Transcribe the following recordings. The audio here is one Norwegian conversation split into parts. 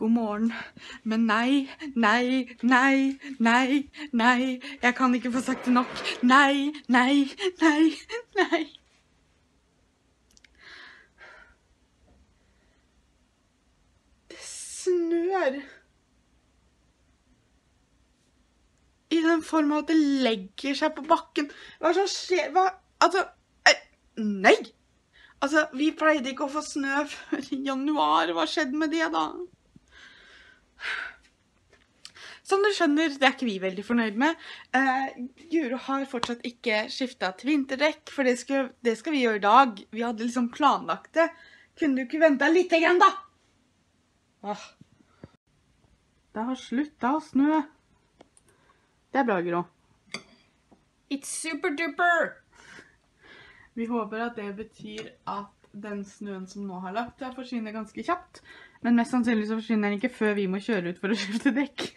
God morgen. Men nei, nei, nei, nei, nei. Jeg kan ikke få sagt det nok. Nei, nei, nei, nei. Det snør. I den form at det legger seg på bakken. Hva som skjer? Hva Altså eh, Nei! Altså, vi pleide ikke å få snø før i januar. Hva skjedde med det, da? Som du skjønner, det er ikke vi veldig fornøyd med. Eh, Guro har fortsatt ikke skifta til vinterdekk, for det skal, det skal vi gjøre i dag. Vi hadde liksom planlagt det. Kunne du ikke venta lite grann, da? Åh. Det har slutta å snø. Det er bra, Guro. It's super duper! Vi håper at det betyr at den snøen som nå har lagt forsvinner ganske kjapt. Men mest sannsynlig så forsvinner den ikke før vi må kjøre ut for å skifte dekk.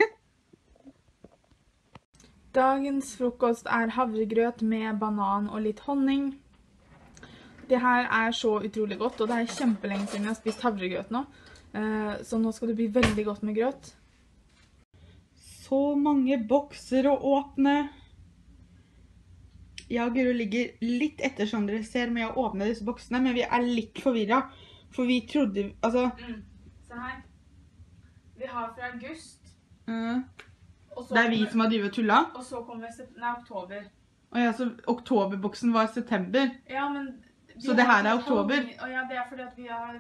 Dagens frokost er havregrøt med banan og litt honning. Det her er så utrolig godt, og det er kjempelenge siden jeg har spist havregrøt nå. Eh, Så nå skal det bli veldig godt med grøt. Så mange bokser å åpne. Jeg og Guro ligger litt etter, som dere ser, med å åpne disse boksene, men vi er litt forvirra. For vi trodde Altså Se her. Vi har fra august, Mm. Det er vi som har drevet tulla. og så kommer nei, oktober. Å ja, så oktoberboksen var september. Ja, men Så det her er oktober? Å ja, det er fordi at vi har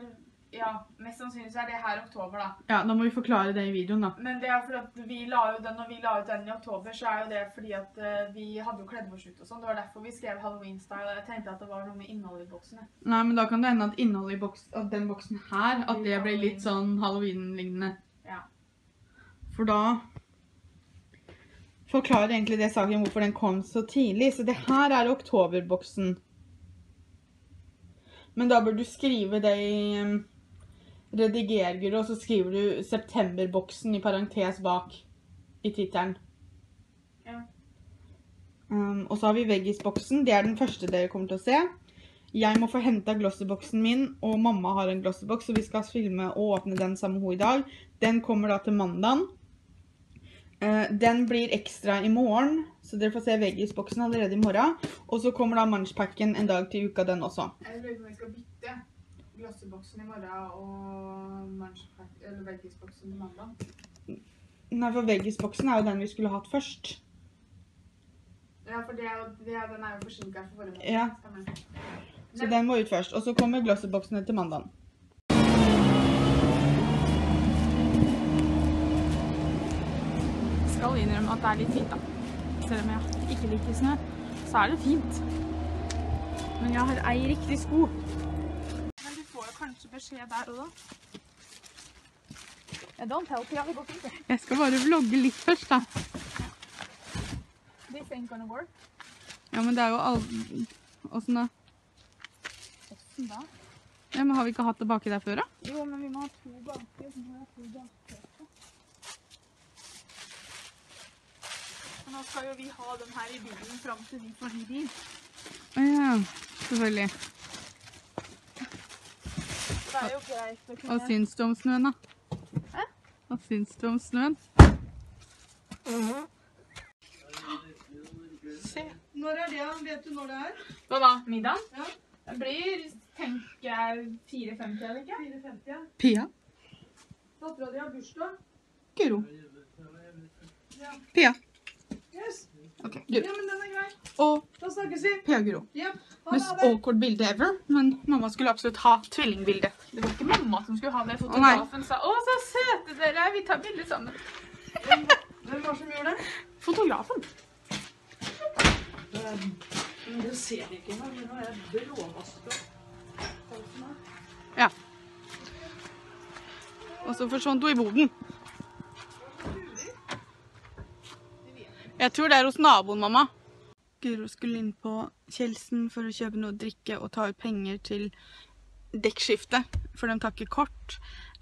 Ja, mest sannsynlig så er det her oktober, da. Ja, Da må vi forklare det i videoen, da. Men det er for at vi la jo den, når vi la ut den i oktober, så er jo det fordi at uh, vi hadde jo kledd oss ut og sånn. Det var derfor vi skrev Halloween-style. Jeg tenkte at det var noe med innholdet i boksen. Nei, men da kan det hende at innholdet i boks, at den boksen her, at det blir litt sånn halloween-lignende. Ja. For da forklarer egentlig det saken hvorfor den kom så tidlig. Så det her er oktoberboksen. Men da bør du skrive det i du, og så skriver du septemberboksen i parentes bak i tittelen. Ja. Um, og så har vi veggisboksen. Det er den første dere kommer til å se. Jeg må få henta glossyboksen min, og mamma har en glossyboks, så vi skal filme og åpne den sammen med henne i dag. Den kommer da til mandagen. Uh, den blir ekstra i morgen, så dere får se veggisboksen allerede i morgen. Og så kommer da munchpacken en dag til uka, den også. Jeg lurer på om jeg skal bytte glosseboksen i morgen og veggisboksen til mandag. Nei, for veggisboksen er jo den vi skulle hatt først. Ja, for det er jo, det er, den er jo forsinka for forrige måned. Ja. Stemmer. Så den må ut først. Og så kommer glosseboksene til mandag. skal innrømme at det er litt fint, da. Selv om jeg ikke liker snø, så er det fint. Men jeg har ei riktig sko. Kanskje beskjed der og da. Yeah, don't help, ja, det går fint. det. Jeg skal bare vlogge litt først, da. This ain't gonna work. Ja, men det er jo all... Åssen da? Åssen da? Ja, men Har vi ikke hatt det baki der før, da? Jo, men vi må ha to baki, så må ha to baki. Nå skal jo vi ha den her i bilen fram til vi får ny bil. Å Ja, selvfølgelig. Det er jo greit å Hva syns du om snøen, da? Hæ? Hva syns du om snøen? Se. Når er det? Vet du når det er? Hva da? Middag? Ja. Det blir, tenker jeg, 4,50 eller ikke? 4.50, ja. Pia? Dattera di har bursdag. Guro. Pia. Ok, Ja, men den er grei. Og Da snakkes vi. Pia Guro. Yep. Ha Mest det. awkward bilde ever, men mamma skulle absolutt ha tvillingbilde. Det var ikke mamma som skulle ha det. Fotografen Fotografen sa 'Å, så søte dere er, vi tar bilde sammen'. Hvem var det som gjorde det? Fotografen. Men det ser ikke engang. men Nå er jeg bråvaska. Ja. Og så forsvant hun i boden. Jeg tror det er hos naboen, mamma. Guro skulle inn på Kjelsen for å kjøpe noe å drikke og ta ut penger til dekkskiftet, for de tar ikke kort.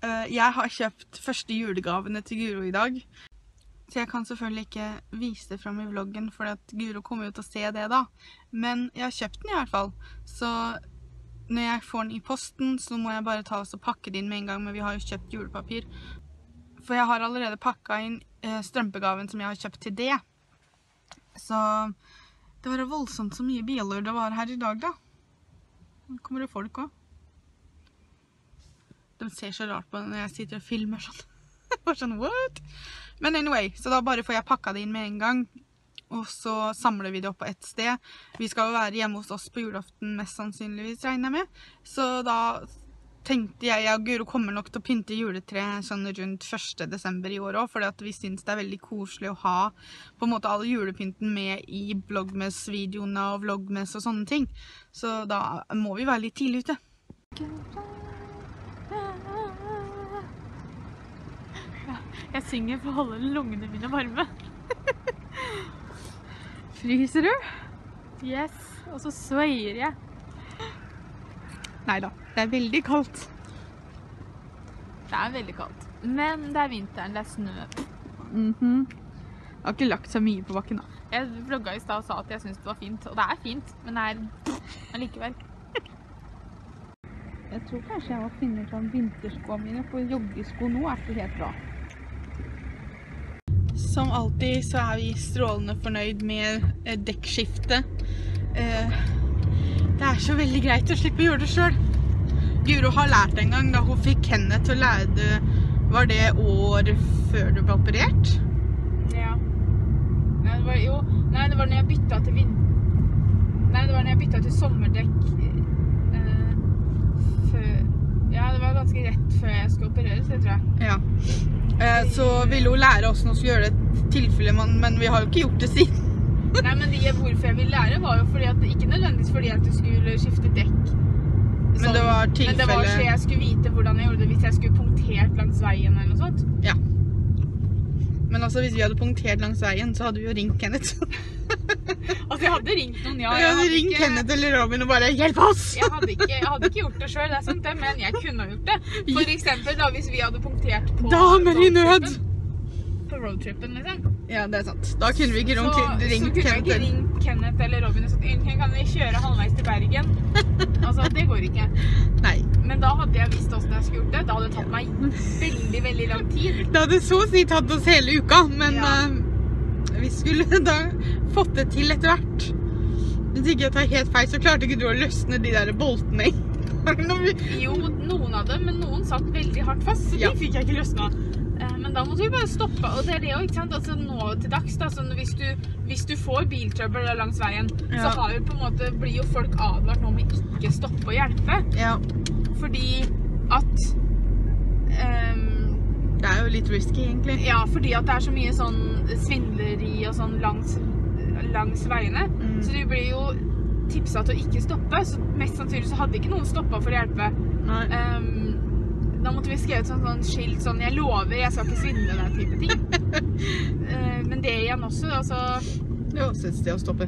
Eh, Jeg har kjøpt første julegavene til Guro i dag, så jeg kan selvfølgelig ikke vise det fram i vloggen, for Guro kommer jo til å se det da. Men jeg har kjøpt den i hvert fall, så når jeg får den i posten, så må jeg bare ta oss og pakke det inn med en gang, men vi har jo kjøpt julepapir. For jeg har allerede pakka inn eh, strømpegaven som jeg har kjøpt til det. Så det var voldsomt så mye biler det var her i dag, da. Nå kommer det folk òg. De ser så rart på det når jeg sitter og filmer sånn. Bare sånn, what? Men anyway, så da bare får jeg pakka det inn med en gang. Og så samler vi det opp på ett sted. Vi skal jo være hjemme hos oss på julaften mest sannsynligvis, regner jeg med. Så da tenkte jeg at Guro kommer nok til å pynte juletre sånn rundt 1. desember i år òg, fordi vi syns det er veldig koselig å ha på en måte all julepynten med i bloggmess-videoene og vloggmess og sånne ting. Så da må vi være litt tidlig ute. Jeg synger for å holde lungene mine varme. Fryser du? Yes. Og så sveier jeg. Nei da, det er veldig kaldt. Det er veldig kaldt. Men det er vinteren, det er snø. Mhm. Jeg har ikke lagt så mye på bakken da. Jeg vlogga i stad og sa at jeg syntes det var fint. Og det er fint, men det er allikevel. Jeg tror kanskje jeg må finne fram vinterskoene mine, for joggesko nå er ikke helt bra. Som alltid så er vi strålende fornøyd med eh, dekkskiftet. Eh, det er så veldig greit å slippe å gjøre det sjøl. Guro har lært en gang da hun fikk Kenneth til å lære det Var det år før du ble operert? Ja. Nei, det var jo Nei, det var når jeg bytta til vind... Nei, det var når jeg bytta til sommerdekk eh, før Ja, det var ganske rett før jeg skulle opereres, det tror jeg. Ja. Eh, så ville hun lære åssen vi skulle gjøre det i tilfelle, man, men vi har jo ikke gjort det siden. Nei, men det, hvorfor jeg ville lære, var jo fordi at Ikke nødvendigvis fordi at du skulle skifte dekk. Men sånn, det var Men det var så jeg skulle vite hvordan jeg gjorde det hvis jeg skulle punktert langs veien eller noe sånt. Ja. Men altså, hvis vi hadde punktert langs veien, så hadde vi jo ringt Kenneth. Altså, jeg hadde ringt noen, ja. vi Jeg hadde hadde ringt ikke, Kenneth eller Robin og bare 'hjelp oss'! jeg hadde ikke, jeg hadde ikke gjort det sjøl, det er sant det, men jeg kunne ha gjort det. For eksempel da, hvis vi hadde punktert på Damer i nød! På roadtrippen, liksom. Ja, det er sant. Da kunne vi ikke ringt Kenneth. så kunne jeg ikke ringt Kenneth eller Robin og sagt kan vi kjøre halvveis til Bergen? Altså, det går ikke. Nei. Men da hadde jeg visst åssen jeg skulle gjort det. Da hadde det tatt meg veldig, veldig lang tid. Det hadde så å si tatt oss hele uka, men Ja. uh, vi skulle da fått det til etter hvert. Hvis ikke jeg tar helt feil, så klarte ikke du å løsne de der boltene. Jo, noen av dem, men noen satt veldig hardt fast, så Ja. de fikk jeg ikke løsna. Eh, Men da måtte vi bare stoppe. Og det er det òg, ikke sant. Altså nå til dags, da, sånn hvis du, hvis du får biltrøbbel langs veien, Ja. så har jo på en måte, blir jo folk advart nå om å ikke stoppe og hjelpe. ja, Fordi at um, det er jo litt risky, egentlig. Ja, fordi at det er så mye sånn svindleri og sånn langs, langs veiene. Mm. Så du blir jo tipsa til å ikke stoppe. Så mest sannsynlig så hadde ikke noen stoppa for å hjelpe. Nei. Ehm, da måtte vi skrevet sånn, sånn skilt sånn 'Jeg lover, jeg skal ikke svindle deg', type ting. uh, men det igjen også, altså Det er også et sted å stoppe.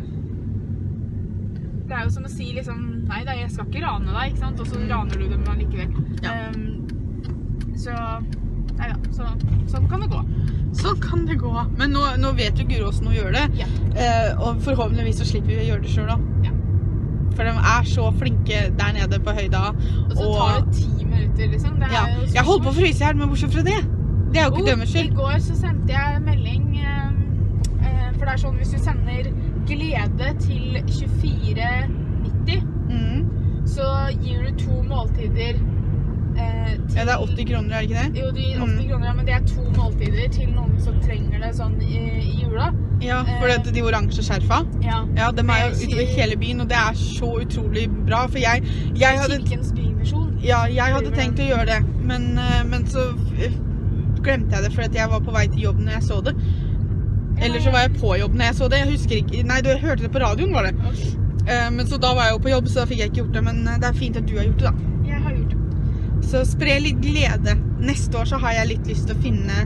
Det er jo som å si liksom 'Nei da, jeg skal ikke rane deg', ikke sant? Og så Mm. raner du dem allikevel. Ja. Um, så Nei da. Så, sånn kan det gå. Sånn kan det gå. Men nå, nå vet jo Guro åssen hun gjør det. Ja. Eh, og forhåpentligvis så slipper vi å gjøre det sjøl, da. Ja. For de er så flinke der nede på høyda. Og så tar det ti minutter, liksom. Det ja. så Jeg holdt på å fryse i hjel, men bortsett fra det. Det er jo ikke Oh, deres I går så sendte jeg melding eh, eh, For det er sånn hvis du sender glede til 2490, Mm. så gir du to måltider eh, til Ja, det er 80 kroner, er det ikke det? Jo, det gir 80 Mm. kroner, ja, men det er to måltider til noen som trenger det sånn i, i jula. Ja, for det, de oransje skjerfa. Ja. Ja, de er jo utover hele byen, og det er så utrolig bra. For jeg, jeg hadde Kirkens Bymisjon. Ja, jeg hadde tenkt å gjøre det, men, eh, men så eh, glemte jeg det fordi jeg var på vei til jobb når jeg så det. Eller så var jeg på jobb når jeg så det. Jeg husker ikke Nei, du hørte det på radioen, var det. Ok, Eh, Men så da var jeg jo på jobb, så da fikk jeg ikke gjort det. Men det er fint at du har gjort det, da. Jeg har gjort det. Så spre litt glede. Neste år så har jeg litt lyst til å finne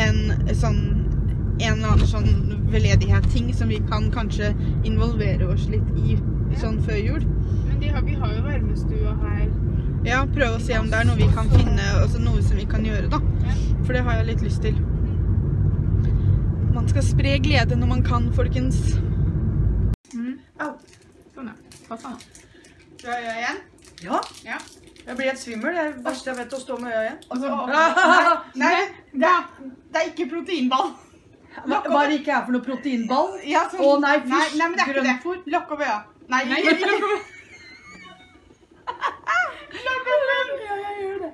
en sånn en eller annen sånn veldedighetsting som vi kan kanskje involvere oss litt i sånn før jul. Men de har, vi har jo varmestua her. Ja, prøve å se om det er noe vi kan finne, altså noe som vi kan gjøre, da. Ja. For det har jeg litt lyst til. Man skal spre glede når man kan, folkens. Mm. Au. Sånn, ja. Pass deg nå. Skal jeg gjøre igjen? Ja, Ja. jeg blir helt svimmel. Det er det verste jeg vet, å stå med øya igjen. Altså, nei, nei, da. Det er ikke proteinball. Hva hva er det ikke er for noe proteinball? Ja, sånn- Å nei, fysj. Nei, nei, men det er ikke det. Grønnfôr. Lokk opp øya. Nei, Nei, ikke ikke lokk opp Lokk. Ja, jeg gjør det.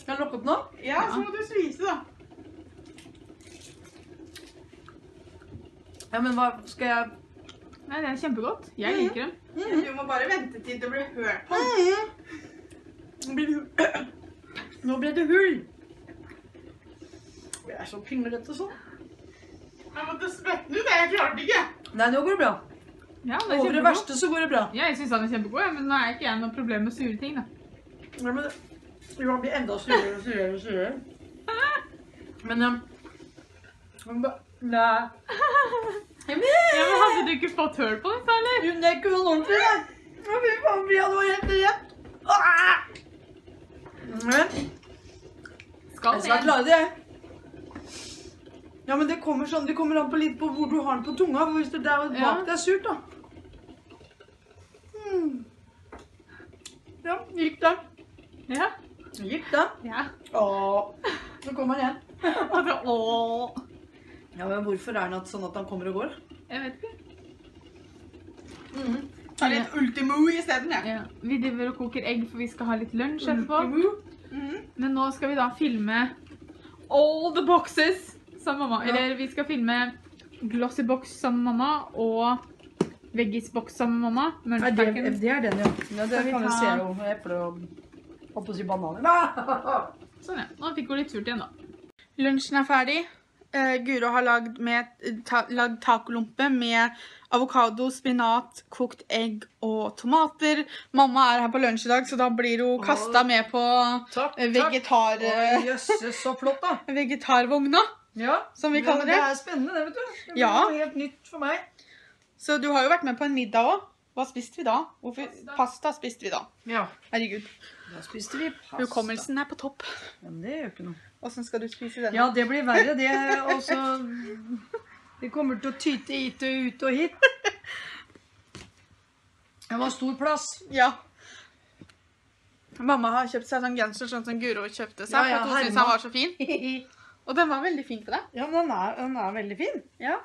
Skal jeg lokke opp nå? Ja, så må du spise, da. Ja, men hva skal jeg Nei, det er kjempegodt. Jeg liker dem. Du må bare vente til det blir hørt på. Hull. Nå ble det hull. Er så pinglete sånn. Jeg måtte spytte ut, jeg klarte ikke. Nei, nå går det bra. Ja, det er Over det kjempegod. verste så går det bra. Ja, jeg syns den er kjempegod, men nå er ikke jeg noe problem med sure ting, da. Nei, men jo, han blir enda surere og surere og surere. Men um, han ba- Nei. Ja, men Hadde du ikke fått høl på den eller? Jo, Det er ikke noe ordentlig, det. Å, Fy faen, Bria, det var helt rett. Ah! Men Skal jeg skal klare det, jeg. Ja, men det kommer sånn, det kommer an på litt på hvor du har den på tunga. For hvis det der bak Ja. det er surt, da. Mm. Ja, gikk det. Ja. Gikk det. ja. Åh, så kommer han igjen. Altså, åh. Ja, men hvorfor er han sånn at han kommer og går? Jeg vet ikke. Mm. Ta litt Ultimo isteden, jeg. Ja. Vi driver og koker egg, for vi skal ha litt lunsj etterpå. Mm. Men nå skal vi da filme all the boxes sammen med mamma. Ja. Eller vi skal filme glossy box sammen med mamma og veggis box sammen med mamma. Nei, det, det er den, ja. ja det kan vi ta- se jo. Eple og Holdt på å si bananer. Sånn, ja. Nå fikk hun litt surt igjen, da. Lunsjen er ferdig. Uh, Guro har lagd, med, ta, lagd tacolompe med avokado, spinat, kokt egg og tomater. Mamma er her på lunsj i dag, så da blir hun kasta med på Takk, vegetar, Jøsses, så flott, da. vegetarvogna, Ja, som vi kaller det det. er spennende, det, vet du. Det blir Ja. noe helt nytt for meg. Så du har jo vært med på en middag òg. Hva spiste vi da? Hvorfor? Pasta. Pasta spiste vi da. Ja. Herregud. Da spiste vi pasta. Hukommelsen er på topp. Men det gjør ikke noe. Åssen skal du spise denne? Ja, det blir verre, det også. Det kommer til å tyte hit og ut og hit. Det var stor plass. Ja. Mamma har kjøpt seg sånn genser sånn som Guro kjøpte seg. Ja, ja, for at hun syntes han var så fin. Og den var veldig fin på deg. Ja, men den er, den er veldig fin. Ja.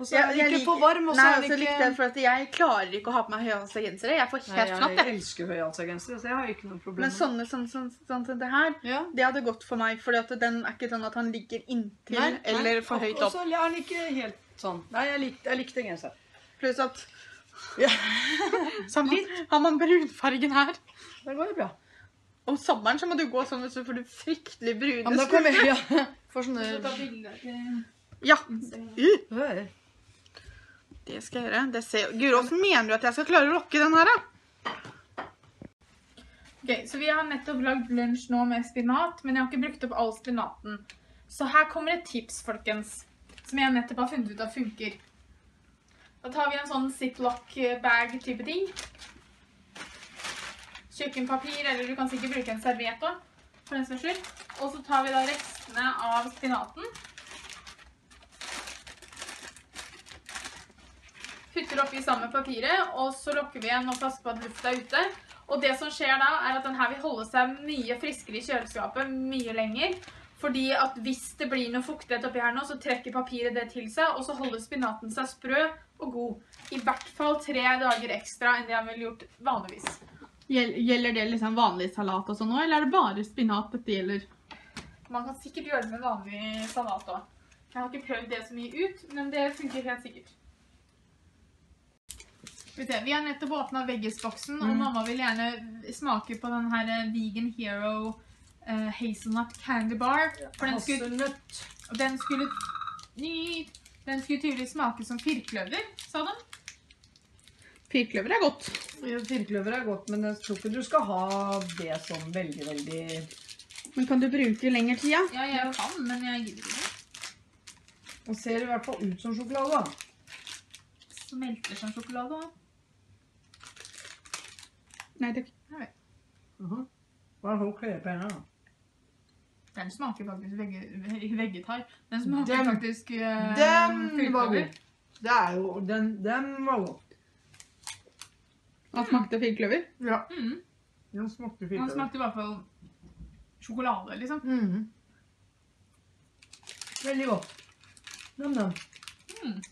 Og så er den ikke for varm, og så er den ikke... likte jeg for at jeg klarer ikke å ha på meg høyhalsa gensere. Jeg får helt fnatt, jeg jeg. elsker høyhalsgensere, så jeg har ikke noe problem Men sånne som sånn, sånn sånn, det her, Ja. det hadde gått for meg. For den er ikke sånn at han ligger inntil Nei, nei. eller for høyt opp. Og så er den ikke helt sånn. Nei, jeg likte, jeg likte genser. Pluss at Ja. man, har man brunfargen her. Da går det bra. Om sommeren så må du gå sånn, så får du fryktelig brune Ja, men da kommer jeg ja, få sånne... Ja. Uh, det skal jeg gjøre. Det ser... Guro, hvordan mener du at jeg skal klare å lokke den her, da? Ok, Så vi har nettopp lagd lunsj nå med spinat, men jeg har ikke brukt opp all spinaten. Så her kommer et tips, folkens, som jeg nettopp har funnet ut at funker. Da tar vi en sånn ziplock-bag-type ting. Kjøkkenpapir, eller du kan sikkert bruke en serviett også, for den saks skyld. Og så tar vi da restene av spinaten. Putter oppi i samme papiret, og så lukker vi igjen og passer på at lufta er ute. Og det som skjer da, er at den her vil holde seg mye friskere i kjøleskapet mye lenger. Fordi at hvis det blir noe fuktighet oppi her nå, så trekker papiret det til seg, og så holder spinaten seg sprø og god. I hvert fall tre dager ekstra enn det han ville gjort vanligvis. Gjelder det liksom vanlig salat og sånn nå, eller er det bare spinat dette gjelder? Man kan sikkert gjøre det med vanlig salat òg. Jeg har ikke prøvd det så mye ut, men det funker helt sikkert. Vi har nettopp åpna veggisboksen, og Mm. mamma vil gjerne smake på den her eh, Vegan Hero eh, Hazelnut Candy Bar. For den skulle, Hasselnøtt. den skulle Ny. Den skulle tydeligvis smake som firkløver, sa de. Firkløver er godt. Ja, Firkløver er godt, men jeg tror ikke du skal ha det som veldig, veldig... Men kan du bruke lengre tid, ja? Ja, jeg kan, men jeg gidder ikke. Den ser i hvert fall ut som sjokolade. Smelter som sjokolade òg. Nei, det... -huh. Hva er det henne, da? Den smaker faktisk vegge, vegetar. Den smaker Den- faktisk uh, Den var god. Det er jo, den, den var god. Han smakte finkløver? Ja, Mm. den smakte Den Han smakte i hvert fall sjokolade, liksom. Mm. Veldig godt. Nam-nam. Mm.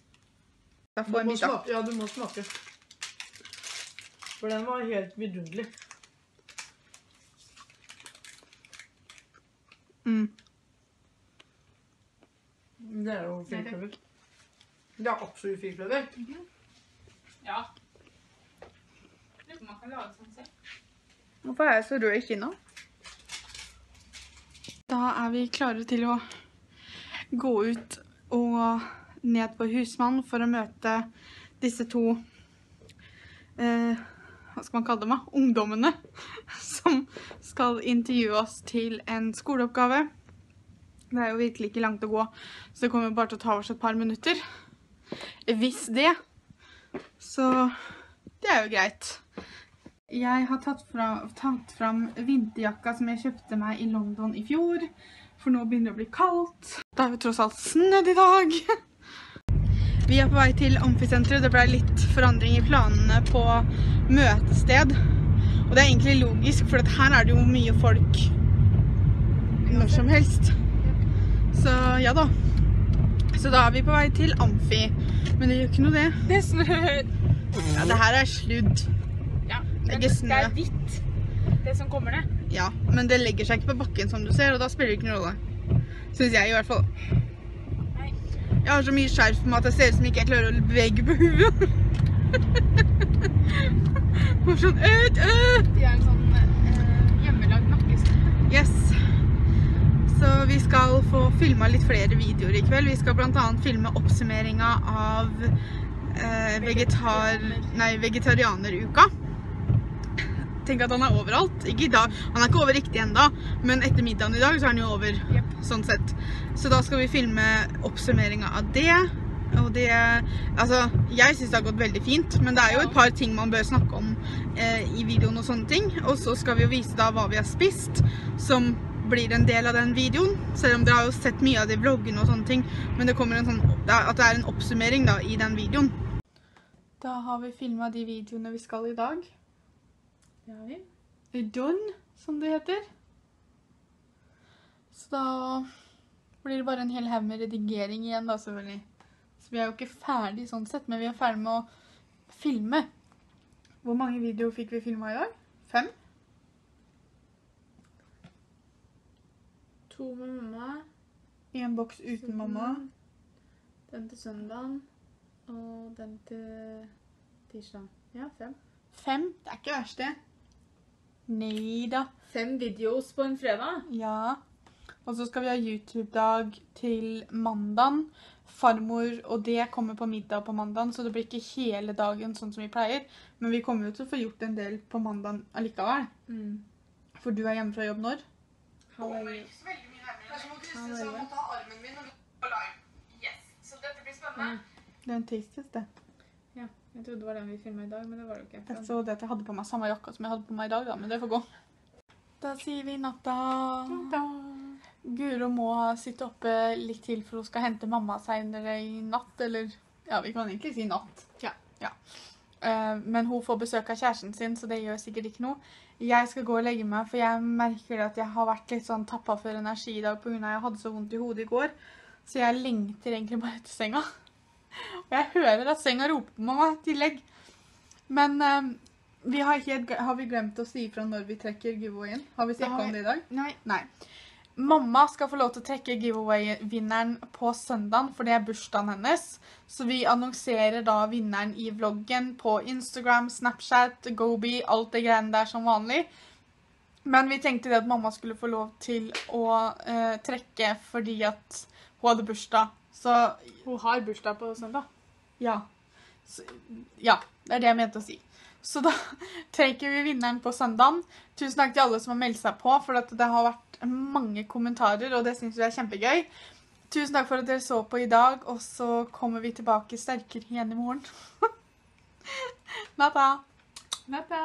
Du må smake. Ja, du må smake. For den var helt vidunderlig. Mm. Det er jo firkløver. Det er absolutt firkløver. Ja. Lurer på om man kan lage sånn selv. Hvorfor er jeg så rød i kinna? Da er vi klare til å gå ut og ned på Husmann for å møte disse to eh, Hva skal man kalle dem? da? Ungdommene som skal intervjue oss til en skoleoppgave. Det er jo virkelig ikke langt å gå, så det kommer bare til å ta oss et par minutter. Hvis det. Så det er jo greit. Jeg har tatt, fra, tatt fram vinterjakka som jeg kjøpte meg i London i fjor. For nå begynner det å bli kaldt. Det er jo tross alt snødd i dag. Vi er på vei til Amfisenteret. Det ble litt forandring i planene på møtested. Og det er egentlig logisk, for her er det jo mye folk når som helst. Så ja da. Så da er vi på vei til Amfi. Men det gjør ikke noe det. Det snør. Ja, det her er sludd. Ja, Det er men ikke snø. Det er hvitt, det som kommer ned. Ja, men det legger seg ikke på bakken som du ser, og da spiller det ikke noen rolle. Synes jeg i hvert fall. Nei. Jeg har så mye skjerf på meg at jeg ser ut som ikke jeg klarer å bevege på huet. Bare sånn, øt, øt. De er en sånn eh, hjemmelagd nakkesnø. Yes. Så vi skal få filma litt flere videoer i kveld. Vi skal blant annet filme oppsummeringa av eh, vegetar... Nei, vegetarianeruka. Tenk at han er overalt. Ikke i dag. Han er ikke over riktig enda, men etter middagen i dag så er han jo over. Sånn sett. Så da skal vi filme oppsummeringa av det. Og det Altså, jeg syns det har gått veldig fint, men det er jo et par ting man bør snakke om eh, i videoen og sånne ting. Og så skal vi jo vise da hva vi har spist, som blir en del av den videoen. Selv om dere har jo sett mye av de vloggene og sånne ting, men det kommer en sånn At det er en oppsummering da i den videoen. Da har vi filma de videoene vi skal i dag. Det har vi. Done, som det heter. Så da blir det bare en hel haug med redigering igjen, da, selvfølgelig. Så vi er jo ikke ferdig sånn sett, men vi er ferdig med å filme. Hvor mange videoer fikk vi filma i dag? Fem? To med mamma. En boks uten mamma. Den til søndagen. Og den til tirsdag. Ja, fem. Fem? Det er ikke verst, det. Nei da. Fem videos på en fredag? Ja. Og så skal vi ha YouTube-dag til mandagen. Farmor og det kommer på middag på mandagen, så det blir ikke hele dagen sånn som vi pleier. Men vi kommer jo til å få gjort en del på mandagen allikevel. Mm. For du er hjemme fra jobb når? Halv elleve. Det er en tastes, det. Jeg trodde det var den vi filma i dag, men det var det ikke. Jeg så det at jeg hadde på meg samme jakka som jeg hadde på meg i dag, da, men det får gå. Da sier vi natta. natta. Guro må sitte oppe litt til, for hun skal hente mamma seinere i natt, eller Ja, vi kan egentlig si natt. Ja. ja. men hun får besøk av kjæresten sin, så det gjør sikkert ikke noe. Jeg skal gå og legge meg, for jeg merker at jeg har vært litt sånn tappa for energi i dag pga. at jeg hadde så vondt i hodet i går. Så jeg lengter egentlig bare etter senga. Og jeg hører at senga roper på meg i tillegg. Men um, vi har, helt, har vi glemt å si ifra når vi trekker giveawayen? Har vi snakka om det i dag? Nei. Nei. Mamma skal få lov til å trekke giveaway-vinneren på søndagen, for det er bursdagen hennes. Så vi annonserer da vinneren i vloggen på Instagram, Snapchat, Gobi, alt det greiene der som vanlig. Men vi tenkte det at mamma skulle få lov til å uh, trekke fordi at hun hadde bursdag. Så Hun har bursdag på søndag. ja. Så, ja, det er det jeg mente å si. Så da trekker vi vinneren på søndagen. Tusen takk til alle som har meldt seg på, for det har vært mange kommentarer, og det syns vi er kjempegøy. Tusen takk for at dere så på i dag, og så kommer vi tilbake sterkere igjen i morgen. Natta! Natta.